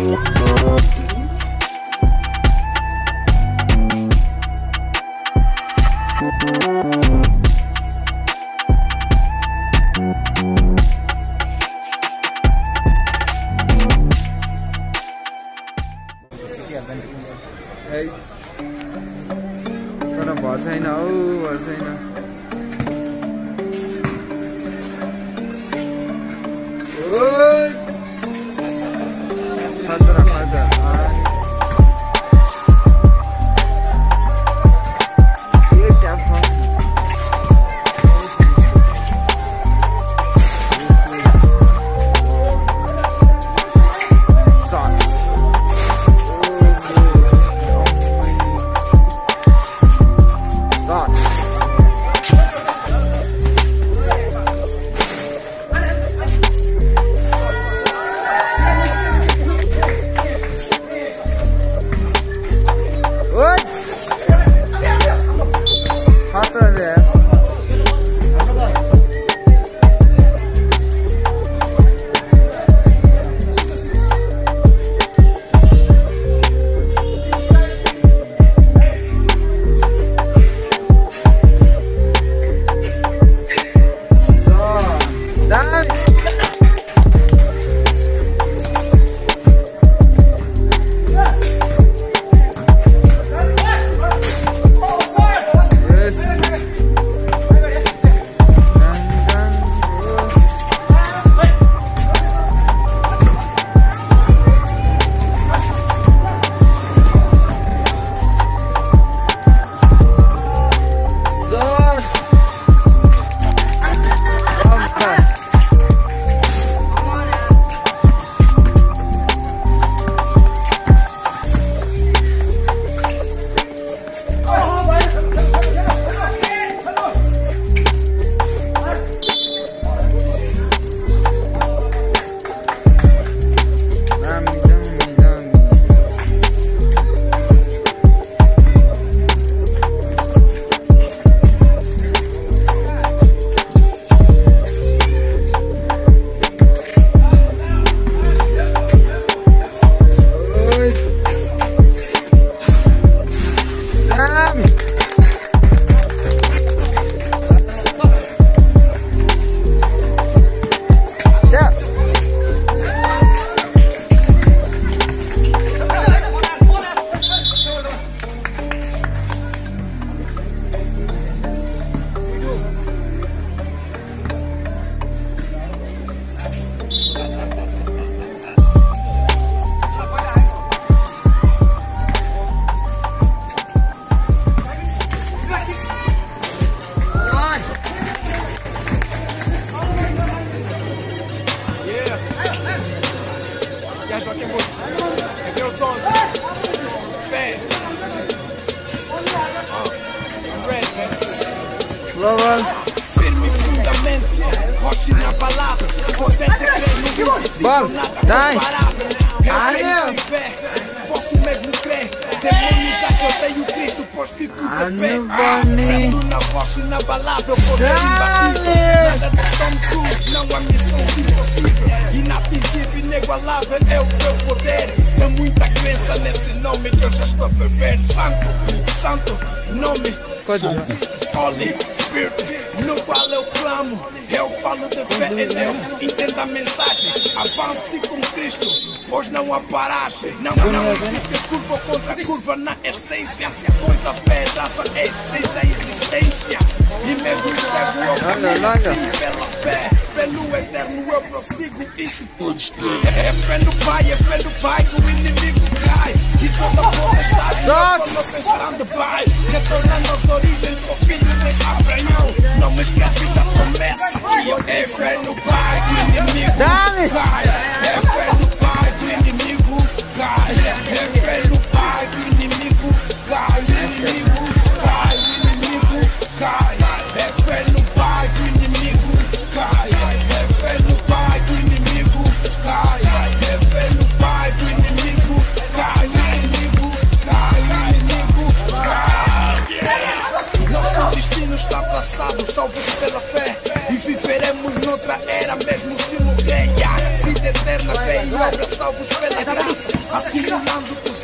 Yeah. Eu Ah, creio não. sem fé. Posso mesmo crer. Demonizar, eu tenho Cristo, pois fico Ah, de pé. não, Boni. Preso na rocha inabalável. Poder imbatível. Nada de Tom Cruise. Não há missão impossível. Inatingível, inigualável é o teu poder. É muita crença nesse nome que eu já estou a ferver. Santo, santo, nome. Holy Spirit, no qual eu clamo. Eu falo de fé em Deus. Entenda a mensagem. Avance com Cristo, pois não há paragem. Não, não existe curva contra curva na essência. Pois a fé traça a essência e existência. E mesmo cego eu caminho sim pela fé. Pelo eterno eu prossigo, isso É, é fé no Pai, é fé no Pai que o inimigo cai. E toda potestade eu coloco em stand-by. Retornando às origens, sou filho de Abraão. Não me esquece da promessa. que eu é fé no Pai que o inimigo cai. É fé no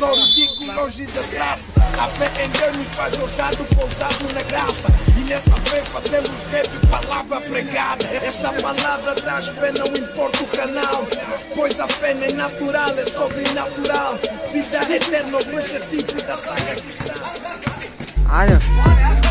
auge da graça. A fé em Deus nos faz ousado, pousado na graça. E nessa fé fazemos rap, palavra pregada. Essa palavra traz fé, não importa o canal. Pois a fé nem natural, é sobrenatural. Vida eterna, objetivo da saga cristã. 아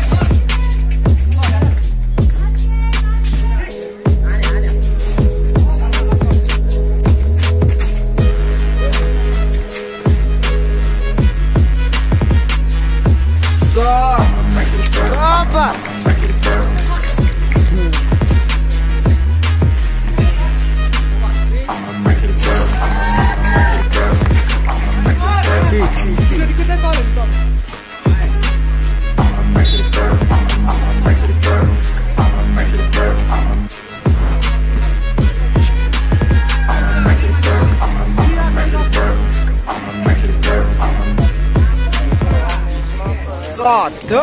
Satu.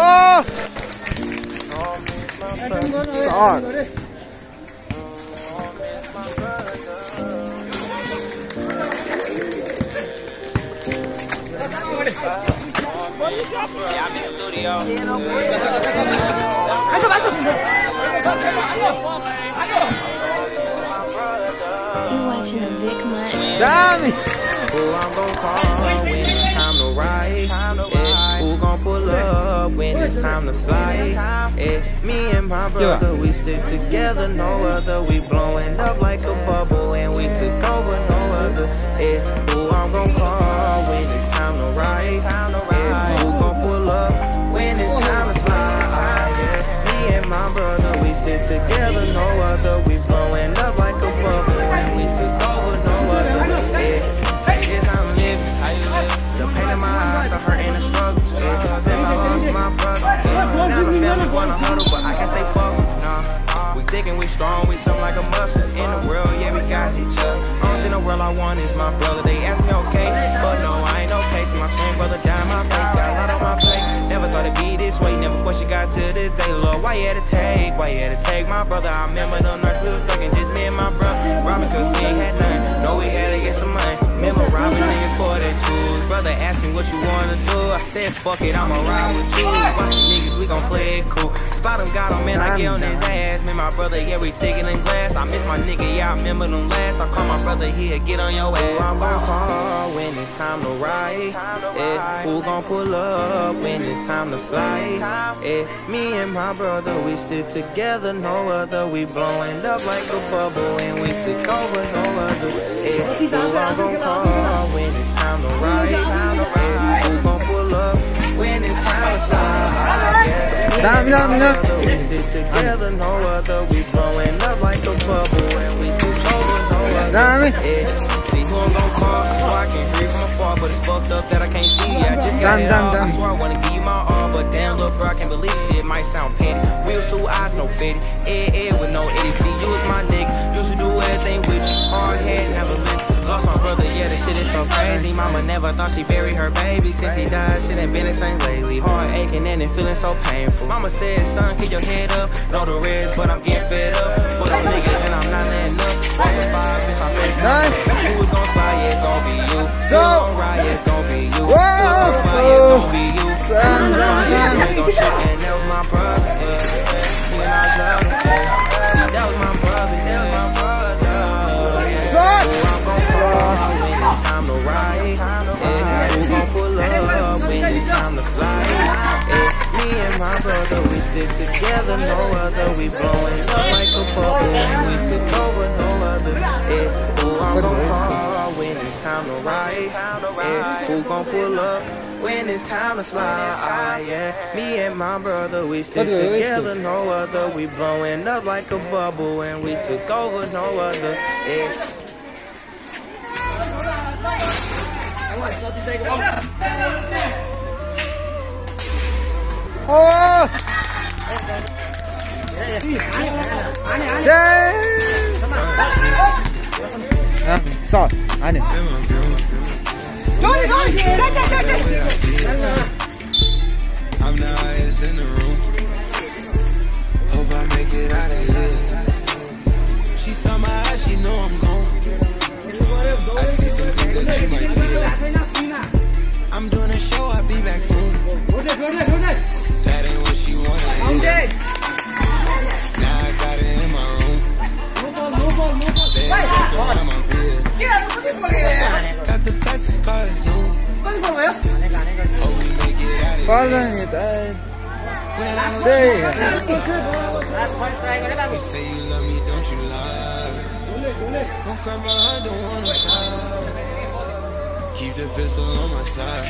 Sat. You watching a Vic Money. Dami. Who I'm gon' call when it's time to ride? Yeah, who gon' pull up when it's time to slide? Yeah, me and my brother, we stick together, no other. We blowing up like a bubble and we took over, no other. Yeah, who I'm gon' call when it's time to ride? Yeah, who gon' pull up when it's time to slide? Yeah, me and my brother, we stick together, no other. We blowing up like a bubble and we took over, no other. Yeah, say this I'm living, how you live? The pain in my eyes, the hurt and the struggle. Yeah, wanna huddle, but I can say fuck, nah. We thick and we strong, we something like a muscle in the world, yeah, we got each other. Only in the world I want is my brother. They ask me okay, but no, I ain't okay. See my twin brother die my face, got a lot on my plate. Never thought it'd be this way, never question got to this day, Lord. Why you had to take, why you had to take my brother? I remember the nights we was talking, just me and my brother. Robbing cause we ain't had none, know we had to get some money. Remember robbing niggas for that choose. Brother asked me what you wanna do. I said, fuck it, I'ma ride with you. It cool. Spot him, got him, man, I get on his ass. Man, my brother, yeah, we thicker than glass. I miss my nigga, yeah, I remember them last. I call my brother here, get on your ass. I'm gon' call when it's time to ride. Yeah, eh, who gon' pull up when it's time to slide? Yeah, eh, me and my brother, we stick together, no other. We blowing up like a bubble and we took over, no other. Yeah, who I'm gon' call when it's time to ride? Yeah, who See who I'm gon' call, so I can hear from afar, but it's fucked up that I can't see. I just got Done, it done, all. done. I swear I wanna give you my all, but damn, little bro, I can't believe it. It might sound petty. Wheels, two eyes, no fitty. Ed, ed with no. See, you was my nigga. Used to do everything with you. Hard head, never miss. Lost my brother, yeah, this shit is so crazy. Mama never thought she buried her baby. Since he died, shit ain't been the same lately. Heart aching and it feeling so painful. Mama said, son, keep your head up. Know the reds, but I'm getting fed up. For those niggas, and I'm not letting up. Watch the five, bitch, I'm missing. Nice. Who was gon' slide, yeah, it's gon' be you. So- gon' ride, yeah, it's gon' be you. Whoa. Gon' yeah, it's gon' be you. Dun, dun. Yeah, gon' shake, and that was my brother. When I love him, yeah. See, that was my brother, stick together, no other. We blowing up like a bubble, and we took over, no other. Yeah, who I'm gon' call when it's time to ride? Yeah, who gon' pull up when it's time to slide? Yeah, me and my brother, we stick together, no other. We blowing up like a bubble, and we took over, no other. Yeah. 啊，上，俺呢？走你走你，站站站站。I'm the highest in the room. Hope I make it out of here. She saw my eyes, she know I'm gone. I see some things that might feel. I'm doing a show, I'll be back soon. One day. Now não got não in my room. Move on, move on, move on. Vai, bora. Yeah, não pode correr. Got the fastest car zoom. Pode correr. Fala, Anitta. You say you love me, don't you lie? Don't cry, bro, I don't wanna cry. Keep the pistol on my side.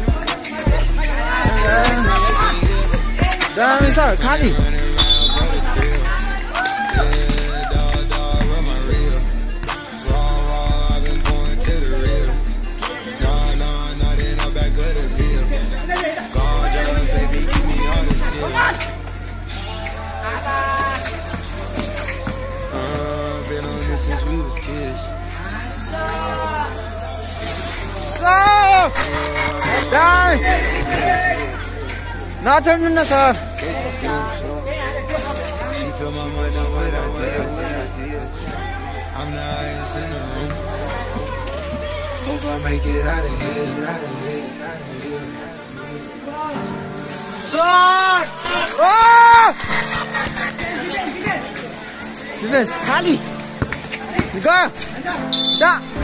Dame esa, Cali. ناظر النصار I'm the highest in the room. Hope I make it out of here. Go. Da.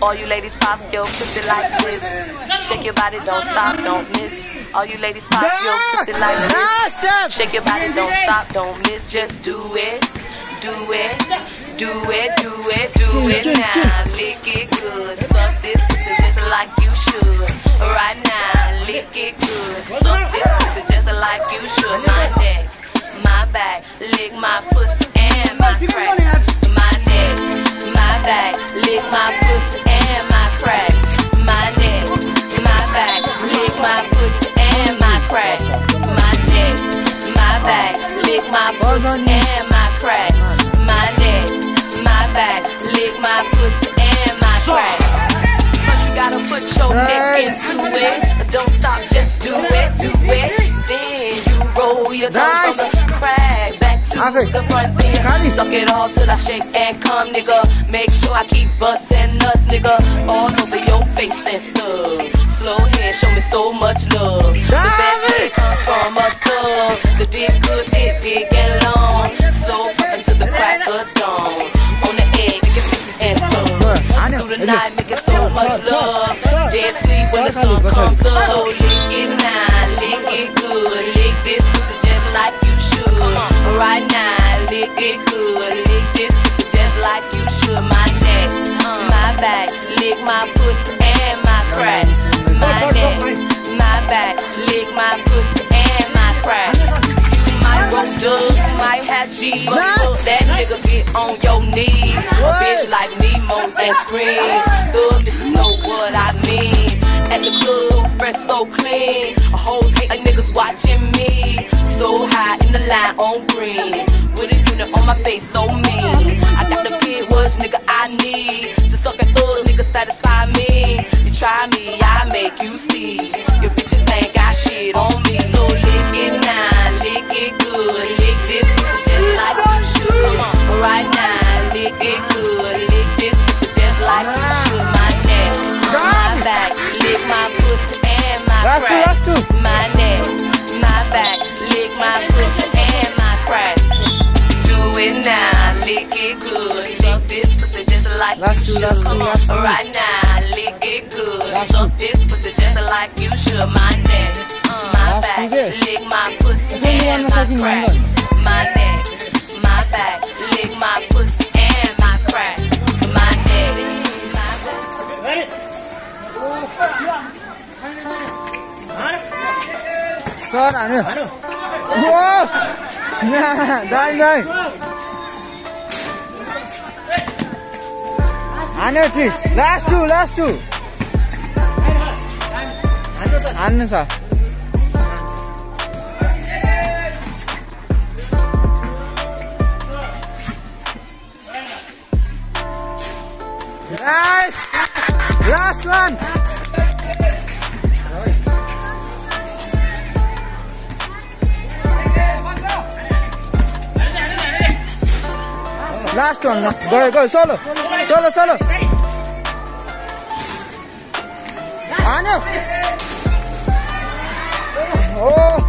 All you ladies pop your pussy like this. Shake your body, don't stop, don't miss. All you ladies pop your pussy like this. Shake your body, don't stop, don't miss. Just do it, do it, do it, do it, do it now. Lick it good, suck this pussy just like you should. Right now, lick it good, suck this pussy just like you should. My neck, my back, lick my pussy and my crack. My neck, my back, lick my pussy crack. My neck, my back, lick my pussy and my crack. My neck, my back, lick my pussy and my crack. My neck, my back, lick my pussy and my crack. First you gotta put your neck into it. Don't stop, just do it, do it. Then you roll your tongue from the crack back to Perfect. the front. Then Connie. suck it all till I shake and come, nigga. Make sure I keep busting nuts, nigga, all over your face and stuff. Slow hand, show me so much love. The best thing comes from a thug. The dick good, thick, big and long. Slow until the crack of dawn. On the egg, nigga, and stuff. Through the night, nigga, so much love. Dead sleep when the sun comes up. My pussy and my crack. My neck, my back, lick my pussy and my crack. You might roll dubs, you might have G, but that nigga get on your knees. A bitch like me moans and screams. Thug bitches know what I mean. At the club, fresh so clean. A whole hate like niggas watching me. So high in the line on green. With a unit on my face, so mean. I got the pit was nigga I need. Satisfy me. You try me, I make you see. Your bitches ain't got shit on Crack, my neck, my back, lick my pussy and my crack, my neck, my back. Let it. Sir, Anu. Anu. Whoa! Yeah, die, die. Anu, three. Last two, last two. Anu, sir. Anu, sir. Nice. Last one. Last one. Go, go, solo. Solo, solo. Anu. Oh.